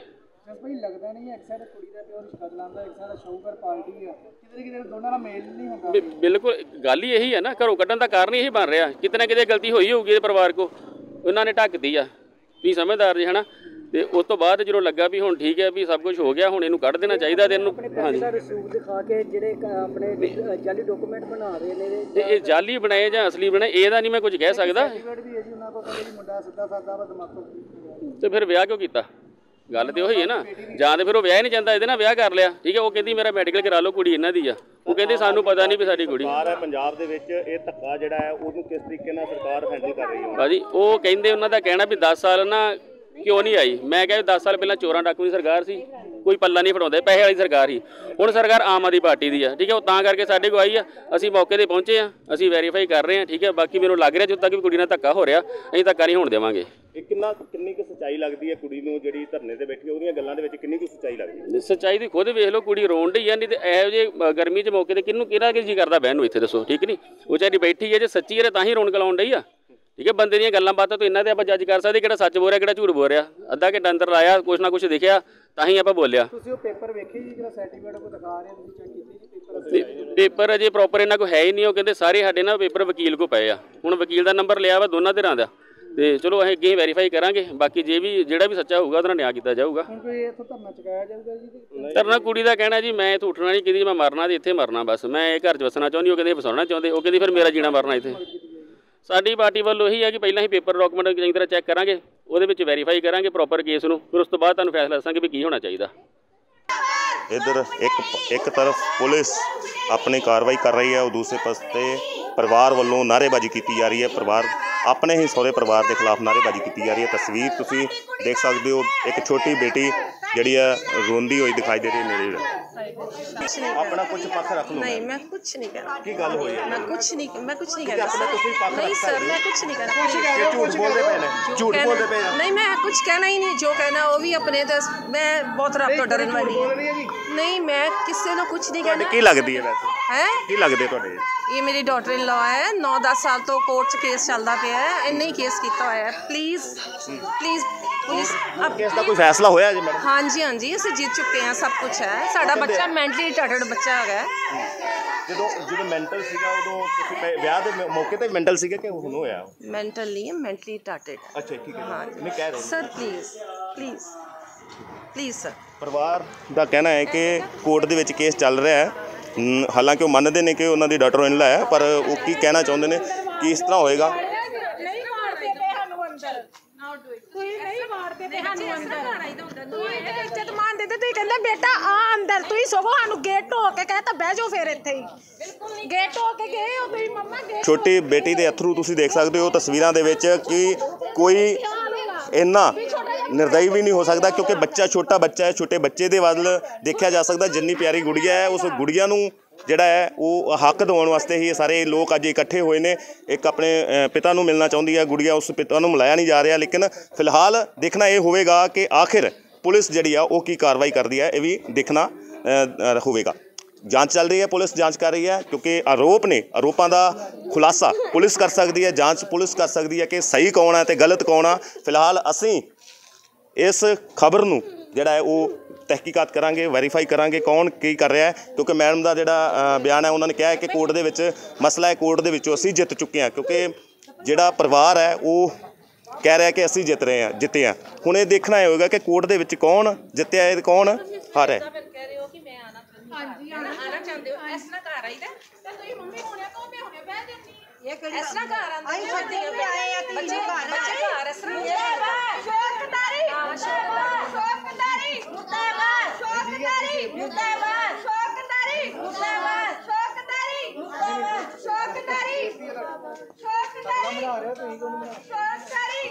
ਭਾਈ ਲੱਗਦਾ ਨਹੀਂ ਇੱਕ ਸਾਈਡ ਕੁੜੀ ਦਾ ਪਿਓ ਰਿਸ਼ਤਾ ਚਲਾਉਂਦਾ ਇੱਕ ਸਾਈਡ ਸ਼ੌਕਰ ਪਾਰਟੀ ਆ। ਕਿਤੇ ਨਾ ਕਿਤੇ ਦੋਨਾਂ ਦਾ ਮੇਲ ਨਹੀਂ ਹੁੰਦਾ। ਬਿ- ਬਿਲਕੁਲ ਗੱਲ ਹੀ ਇਹੀ ਹੈ ਨਾ ਘਰੋਂ ਕੱਢਣ ਦਾ ਕਾਰਨ ਇਹੀ ਬਣ ਰਿਹਾ। ਕਿਤੇ ਨਾ ਕਿਤੇ ਗਲਤੀ ਹੋਈ ਹੋਊਗੀ ਇਹ ਪਰਿਵਾਰ ਕੋ ਉਹਨਾਂ ਨੇ ਢੱਕਦੀ ਆ। ਵੀ ਸਮਝਦਾਰ ਜੀ ਹਨਾ? ਤੇ ਉਸ ਤੋਂ ਬਾਅਦ ਜਦੋਂ ਲੱਗਾ ਵੀ ਹੁਣ ਠੀਕ ਹੈ ਵੀ ਸਭ ਕੁਝ ਹੋ ਗਿਆ ਹੁਣ ਇਹਨੂੰ ਕੱਢ ਦੇਣਾ ਚਾਹੀਦਾ ਤੇ ਇਹਨੂੰ ਹਾਂਜੀ। ਰਸੂਖ ਦਿਖਾ ਕੇ ਜਿਹੜੇ ਕ- ਆਪਣੇ ਡ- ਜਾਲੀ ਡਾਕੂਮੈਂਟ ਬਣਾ ਰਹੇ ਨੇ ਇਹਦੇ ਤੇ ਇਹ ਜਾਲੀ ਬਣਾਏ ਜਾਂ ਅਸਲੀ ਬਣਾਏ ਇਹਦਾ ਨਹੀਂ ਮੈਂ ਕੁਝ ਕਹਿ ਸਕਦਾ। ਤੋਂ ਫਿਰ ਵਿਆਹ ਕਿਉਂ ਕੀਤਾ? ਗੱਲ ਤੇ ਉਹੀ ਹੈ ਨਾ। ਜਾਂ ਤੇ ਫਿਰ ਉਹ ਵਿਆਹ ਹੀ ਨਹੀਂ ਜਾਂਦਾ ਇਹਦੇ ਨਾਲ ਵਿਆਹ ਕਰ ਲਿਆ। ਠੀਕ ਹੈ ਉਹ ਕਹਿੰਦੀ ਮੇਰਾ ਮੈਡੀਕਲ ਕਰਾ ਲਓ ਕੁੜੀ ਇਹਨਾਂ ਦੀ ਆ। ਉਹ ਕਹਿੰਦੀ ਸਾਨੂੰ ਪਤਾ ਨਹੀਂ ਵੀ ਸਾਡੀ ਕੁੜੀ। ਸਰਕਾਰ ਹੈ ਪੰਜਾਬ ਦੇ ਵਿੱਚ ਇਹ ਧੱਕਾ ਜਿਹੜਾ ਹੈ ਉਹਨੂੰ ਕਿਸ ਤਰੀਕੇ ਨਾਲ ਸਰਕਾਰ ਹੈਂਡਲ ਕਰ ਰਹੀ ਹੈ? ਭਾਜੀ ਉਹ ਕਹਿੰਦੇ ਉਹਨਾਂ ਦਾ ਕਹਿਣਾ ਵੀ 10 ਸਾਲ ਨਾ ਕਿਉਂ ਨਹੀਂ ਆਈ? ਮੈਂ ਕਿਹਾ 10 ਸਾਲ ਪਹਿਲਾਂ ਚੋਰਾਂ ਡਾਕੂ ਦੀ ਸਰਕਾਰ ਸੀ ਕੋਈ ਪੱਲਾ ਨਹੀਂ ਫੜਾਉਂਦੇ ਪੈਸੇ ਵਾਲੀ ਸਰਕਾਰ ਸੀ। ਹੁਣ ਸਰਕਾਰ ਆਮ ਆਦਮੀ ਪਾਰਟੀ ਦੀ ਆ ਠੀਕ ਹੈ ਉਹ ਤਾਂ ਕਰਕੇ ਸਾਡੇ ਕੋਲ ਆਈ ਆ ਅਸੀਂ ਮੌਕੇ ਤੇ ਪਹੁੰਚੇ ਆ ਅਸੀਂ ਵੈਰੀਫਾਈ ਕਰ ਰਹੇ ਆ ਠੀਕ ਹੈ ਬਾਕੀ ਮੈਨੂੰ ਲੱਗ ਰਿਹਾ ਜਦੋਂ ਤੱਕ ਵੀ ਕੁੜੀ ਨਾਲ ਧੱਕਾ ਹੋ ਰਿਹਾ ਅਸੀਂ ਧੱਕਾ ਨਹੀਂ ਹੋਣ ਦੇਵਾਂਗੇ। ਇਹ ਕਿੰਨਾ ਕਿੰਨੀ ਕੁ ਸੱਚਾਈ ਲੱਗਦੀ ਹੈ ਕੁੜੀ ਨੂੰ ਜਿਹੜੀ ਧਰਨੇ ਤੇ ਬੈਠੀ ਉਹਦੀਆਂ ਗੱਲਾਂ ਦੇ ਵਿੱਚ ਕਿੰਨੀ ਕੁ ਸੱਚਾਈ ਲੱਗਦੀ ਹੈ? ਸੱਚਾਈ ਦੀ ਖੁਦ ਵੇਖ ਲਓ ਕੁੜੀ ਰੋਣ ਡਈ ਆ ਨਹੀਂ ਤੇ ਇਹੋ ਅ, ਗਰਮੀ 'ਚ ਮੌਕੇ ਤੇ ਕਿਹਨੂੰ ਕਿਹੜਾ ਕਿ ਜੀ ਕਰਦਾ ਬਹਿਣ ਨੂੰ ਇੱਥੇ ਦੱਸੋ ਠੀਕ ਨਹੀਂ? ਉਹ ਚਾਰੀ ਬੈਠੀ ਹੈ ਜੇ ਸੱਚੀ ਹੈ ਤਾਂ ਹੀ ਰੌਣਕ ਲਾਉਣ ਡਈ ਆ। ਠੀਕ ਹੈ ਬੰਦੇ ਦੀਆਂ ਗੱਲਾਂ ਬਾਤਾਂ ਤੋਂ ਇਹਨਾਂ ਦੇ ਆਪਾਂ ਜੱਜ ਕਰ ਸਕਦੇ ਕਿਹੜਾ ਸੱਚ ਬੋਲ ਰਿਹਾ ਕਿਹੜਾ ਝੂਠ ਬੋਲ ਰਿਹਾ। ਅੱਧਾ ਘੰਟਾ ਅੰਦਰ ਲਾਇਆ ਕੁਛ ਨਾ ਕੁਛ ਦਿਖਿਆ ਤਾਂ ਹੀ ਆਪਾਂ ਬੋਲਿਆ। ਤੁਸੀਂ ਉਹ ਪੇਪਰ ਵੇਖੇ ਜੀ ਜਿਹੜਾ ਸਰਟੀਫਿਕੇਟ ਕੋ ਦਿਖਾ ਰਹੇ ਤੁਸੀਂ ਚੈੱਕ ਕੀਤੀ ਜੀ ਪੇਪਰ ਤੇ ਪੇਪਰ ਅਜੇ ਪ੍ਰੋਪਰ ਇਹਨਾਂ ਕੋ ਹੈ ਹੀ ਨਹੀਂ ਉਹ ਕਹਿੰਦੇ ਸਾਰੇ ਸਾਡੇ ਨਾਲ ਪੇਪਰ ਵਕੀਲ ਕੋ ਪਏ ਆ। ਹੁਣ ਵਕੀਲ ਦਾ ਨੰਬਰ ਲਿਆ ਵਾ ਦੋਨਾਂ ਧਿਰਾਂ ਦਾ। ਤੇ ਚਲੋ ਅਸੀਂ ਅੱਗੇ ਵੈਰੀਫਾਈ ਕਰਾਂਗੇ ਬਾਕੀ ਜੇ ਵੀ ਜਿਹੜਾ ਵੀ ਸੱਚਾ ਹੋਊਗਾ ਉਹਦਾ ਨਿਆਂ ਕੀਤਾ ਜਾਊਗਾ। ਹੁਣ ਕੋਈ ਇੱਥੋਂ ਧਰਨਾ ਚੁਕਾਇਆ ਜਾਊਗਾ ਜੀ ਧਰਨਾ ਕੁੜੀ ਦਾ ਕਹਿਣਾ ਜੀ ਮੈਂ ਇੱਥੇ ਉੱਠਣਾ ਨਹੀਂ ਕਿਹਦੀ ਮੈਂ ਮਰਨਾ ਤੇ ਇੱਥੇ ਮਰਨਾ ਬਸ। ਮੈਂ ਇਹ ਘਰ 'ਚ ਵਸਣਾ ਚਾਹੁੰਦੀ ਉਹ ਕਹਿੰਦੇ ਵਸਾਉਣਾ ਚਾਹੁੰਦੇ ਉਹ ਕਹਿੰਦੀ ਫਿਰ ਮੇਰਾ ਜੀਣਾ ਮਰਨਾ ਇੱਥੇ। ਸਾਡੀ ਪਾਰਟੀ ਵੱਲੋਂ ਇਹੀ ਹੈ ਕਿ ਪਹਿਲਾਂ ਹੀ ਪੇਪਰ ਡਾਕੂਮੈਂਟ ਚੰਗੀ ਤਰ੍ਹਾਂ ਚੈੱਕ ਕਰਾਂਗੇ, ਉਹਦੇ ਵਿੱਚ ਵੈਰੀਫਾਈ ਕਰਾਂਗੇ ਪ੍ਰੋਪਰ ਕੇਸ ਨੂੰ, ਫਿਰ ਉਸ ਤੋਂ ਬਾਅਦ ਤੁਹਾਨੂੰ ਫੈਸਲਾ ਦੱਸਾਂਗੇ ਵੀ ਕੀ ਹੋਣਾ ਚਾਹੀਦਾ। ਇਧਰ ਇੱਕ ਇੱਕ ਤਰਫ ਪੁਲਿਸ ਆਪਣੀ ਕਾਰਵਾਈ ਕਰ ਰਹੀ ਹੈ, ਉਹ ਦੂਸਰੇ ਪਾਸੇ ਪਰਿਵਾਰ ਵੱਲੋਂ ਨਾਅਰੇਬਾਜ਼ੀ ਕੀਤੀ ਜਾ ਰਹੀ ਹੈ, ਪਰਿਵਾਰ ਆਪਣੇ ਹੀ ਸਹੁਰੇ ਪਰਿਵਾਰ ਦੇ ਖਿਲਾਫ ਨਾਅਰੇਬਾਜ਼ੀ ਕੀਤੀ ਜਾ ਰਹੀ ਹੈ। ਤਸਵੀਰ ਤੁਸੀਂ ਦੇਖ ਸਕਦੇ ਹੋ, ਇੱਕ ਛੋਟੀ ਬੇਟੀ ਜਿਹੜੀ ਹੈ ਰੋਂਦੀ ਹੋਈ ਦਿਖਾਈ ਦੇ ਰਹੀ ਹੈ ਮੇਰੇ ਨਾਲ ਆਪਣਾ ਕੁਝ ਪੱਖ ਰੱਖ ਲਓ नहीं मैं कुछ नहीं करा ਕੀ ਗੱਲ ਹੋਈ ਹੈ मैं कुछ नहीं मैं कुछ नहीं ठीक है, करा अपना तो सिर्फ पक्ष नहीं रखता है सर ये। मैं कुछ नहीं करा ਇਹ ਝੂਠ ਬੋਲਦੇ ਪਏ ਨੇ ਝੂਠ कहना- ਬੋਲਦੇ ਪਏ ਆ नहीं मैं कुछ कहना ही नहीं जो कहना वो भी अपने दस मैं बहुत रब तो डरन वाली हूँ। नहीं मैं किससे तो कुछ नहीं ਤੁਹਾਡੇ कहना ਕੀ ਲੱਗਦੀ ਹੈ ਵੈਸੇ है ਕੀ ਲੱਗਦੇ ਤੁਹਾਡੇ ये मेरी डॉटर इन लॉ है 9-10 साल तो कोर्ट 'ਚ केस ਚੱਲਦਾ ਪਿਆ ਹੈ ਇੰਨੇ ਹੀ ਕੇਸ ਕੀਤਾ ਹੋਇਆ ਹੈ ਪਲੀਜ਼ ਪਲੀਜ਼ ਪੁਲਿਸ ਅਬ ਕੇਸ ਦਾ ਕੋਈ ਫੈਸਲਾ ਹੋਇਆ ਜੀ ਮੈਡਮ? ਹਾਂਜੀ ਹਾਂਜੀ ਅਸੀਂ ਜਿੱਤ ਚੁੱਕੇ ਹਾਂ ਸਭ ਕੁਝ ਹੈ। ਸਾਡਾ ਬੱਚਾ ਮੈਂਟਲੀ ਰਿਟਾਰਡਡ ਬੱਚਾ ਹੈਗਾ। ਹੈ। ਜਦੋਂ ਜਦੋਂ ਮੈਂਟਲ ਸੀਗਾ ਉਦੋਂ ਤੁਸੀਂ ਵਿਆਹ ਦੇ ਮ- ਮੌਕੇ ਤੇ ਮੈਂਟਲ ਸੀਗਾ ਕਿ ਹੁਣ ਹੋਇਆ? ਮੈਂਟਲ ਨਹੀਂ ਹੈ ਮੈਂਟਲੀ ਰਿਟਾਰਡਡ ਅੱਛਾ ਠੀਕ ਹੈ ਹਾਂ। ਨਹੀਂ ਕਹਿ ਰਹੇ sir please please please sir ਪਰਿਵਾਰ ਦਾ ਕਹਿਣਾ ਹੈ ਕਿ ਕੋਰਟ ਦੇ ਵਿੱਚ ਕੇਸ ਚੱਲ ਰਿਹਾ ਹੈ। ਹਾਲਾਂਕਿ ਉਹ ਮੰਨਦੇ ਨੇ ਕਿ ਉਹਨਾਂ ਦੀ ਡਾਟਰ ਇਨ ਲਾ ਹੈ ਪਰ ਉਹ ਕੀ ਕਹਿਣਾ ਚਾਹੁੰਦੇ ਨੇ ਕਿ ਇਸ ਤਰ੍ਹਾਂ ਹੋਏਗਾ ਨਹੀਂ ਮਾਰਦੇ ਪਏ ਸਾਨੂੰ ਅੰਦਰ ਤੁਸੀਂ ਨਹੀਂ ਮਾਰਦੇ ਪਏ ਸਾਨੂੰ ਅੰਦਰ ਤੁਸੀਂ ਇਹ ਇੱਜ਼ਤ ਮੰਨਦੇ ਤੇ ਤੁਸੀਂ ਕਹਿੰਦੇ ਬੇਟਾ ਆ ਅੰਦਰ ਤੁਸੀਂ ਸਗੋਂ ਸਾਨੂੰ ਗੇਟ ਢੋ ਕੇ ਕਹਤਾ ਬਹਿ ਜਾਓ ਫੇਰ ਇੱਥੇ ਹੀ। ਗੇਟ ਢੋ ਕੇ ਗਏ ਹੋ ਤੁਸੀਂ ਮੰਮਾ ਗੇਟ ਛੋਟੀ ਬੇਟੀ ਦੇ ਅਥਰੂ ਤੁਸੀਂ ਦੇਖ ਸਕਦੇ ਹੋ ਤਸਵੀਰਾਂ ਦੇ ਵਿੱਚ ਕਿ ਕੋਈ ਇੰਨਾ ਨਿਰਦਈ ਵੀ ਨਹੀਂ ਹੋ ਸਕਦਾ ਕਿਉਂਕਿ ਬੱਚਾ ਛੋਟਾ ਬੱਚਾ ਹੈ ਛੋਟੇ ਬੱਚੇ ਦੇ ਵੱਲ ਦੇਖਿਆ ਜਾ ਸਕਦਾ ਜਿੰਨੀ ਪਿਆਰੀ ਗੁੜੀਆ ਹੈ ਉਸ ਗੁੜੀਆ ਨੂੰ ਜਿਹੜਾ ਹੈ, ਉਹ ਹੱਕ ਦਿਵਾਉਣ ਵਾਸਤੇ ਹੀ ਸਾਰੇ ਲੋਕ ਅੱਜ ਇਕੱਠੇ ਹੋਏ ਨੇ। ਇੱਕ ਆਪਣੇ ਪਿਤਾ ਨੂੰ ਮਿਲਣਾ ਚਾਹੁੰਦੀ ਹੈ, ਗੁੜੀਆ ਉਸ ਪਿਤਾ ਨੂੰ ਮਿਲਾਇਆ ਨਹੀਂ ਜਾ ਰਿਹਾ, ਲੇਕਿਨ ਫਿਲਹਾਲ ਦੇਖਣਾ ਇਹ ਹੋਵੇਗਾ ਕਿ ਆਖਿਰ ਪੁਲਿਸ ਜਿਹੜੀ ਆ, ਉਹ ਕੀ ਕਾਰਵਾਈ ਕਰਦੀ ਹੈ, ਇਹ ਵੀ ਦੇਖਣਾ ਹੋਵੇਗਾ। ਜਾਂਚ ਚੱਲ ਰਹੀ ਹੈ, ਪੁਲਿਸ ਜਾਂਚ ਕਰ ਰਹੀ ਹੈ, ਕਿਉਂਕਿ ਆਰੋਪ ਨੇ, ਆਰੋਪਾਂ ਦਾ ਖੁਲਾਸਾ ਪੁਲਿਸ ਕਰ ਸਕਦੀ ਹੈ, ਜਾਂਚ ਪੁਲਿਸ ਕਰ ਸਕਦੀ ਹੈ ਕਿ ਸਹੀ ਕੌਣ ਹੈ ਤੇ ਗਲਤ ਕੌਣ ਆ। ਫਿਲਹਾਲ ਅਸੀਂ ਇਸ ਖਬਰ ਨੂੰ ਜਿਹੜਾ ਹੈ, ਉਹ ਤਹਿਕੀਕਾਤ ਕਰਾਂਗੇ ਵੈਰੀਫਾਈ ਕਰਾਂਗੇ ਕੌਣ ਕੀ ਕਰ ਰਿਹਾ ਹੈ ਕਿਉਂਕਿ ਮੈਡਮ ਦਾ ਜਿਹੜਾ ਬਿਆਨ ਹੈ ਉਹਨਾਂ ਨੇ ਕਿਹਾ ਹੈ ਕਿ ਕੋਰਟ ਦੇ ਵਿੱਚ ਮਸਲਾ ਹੈ ਕੋਰਟ ਦੇ ਵਿੱਚੋਂ ਅਸੀਂ ਜਿੱਤ ਚੁੱਕੇ ਹਾਂ ਕਿਉਂਕਿ ਜਿਹੜਾ ਪਰਿਵਾਰ ਹੈ ਉਹ ਕਹਿ ਰਿਹਾ ਕਿ ਅਸੀਂ ਜਿੱਤ ਰਹੇ ਹਾਂ ਜਿੱਤੇ ਹਾਂ। ਹੁਣ ਇਹ ਦੇਖਣਾ ਇਹ ਹੋਵੇਗਾ ਕਿ ਕੋਰਟ ਦੇ ਵਿੱਚ ਕੌਣ ਜਿੱਤਿਆ ਹੈ ਕੌਣ ਹਾਰ ਹੈ। ਹਾਂਜੀ ਆਣਾ ਚਾਹੁੰਦੇ ਹੋ ਇਸ ਤਰ੍ਹਾਂ ਘਰ ਆਈਦਾ ਤੇ ਤੁਸੀਂ ਮੰਮੀ ਹੁਣੇ ਕਹੋ ਮੈਂ ਹੁਣੇ ਬਹਿ ਜਾਂਦੀ ਇਹ ਕਿਹੜੀ ਇਸ ਤਰ੍ਹਾਂ ਘਰ ਆਂਦੇ ਆਏ ਆ ਤੇ ਬੱਚੇ ਘਰ ਬੱਚੇ ਘਰ ਇਸ ਤਰ੍ਹਾਂ ਸ਼ੋਕਦਾਰੀ ਸ਼ੋਕਦਾਰੀ ਮੁਰਦਾਬਾਦ ਸ਼ੋਕਦਾਰੀ ਮੁਰਦਾਬਾਦ ਸ਼ੋਕਦਾਰੀ ਮੁਰਦਾਬਾਦ ਸ਼ੋਕਦਾਰੀ ਮੁਰਦਾਬਾਦ ਸ਼ੋਕਦਾਰੀ ਸ਼ੋਕਦਾਰੀ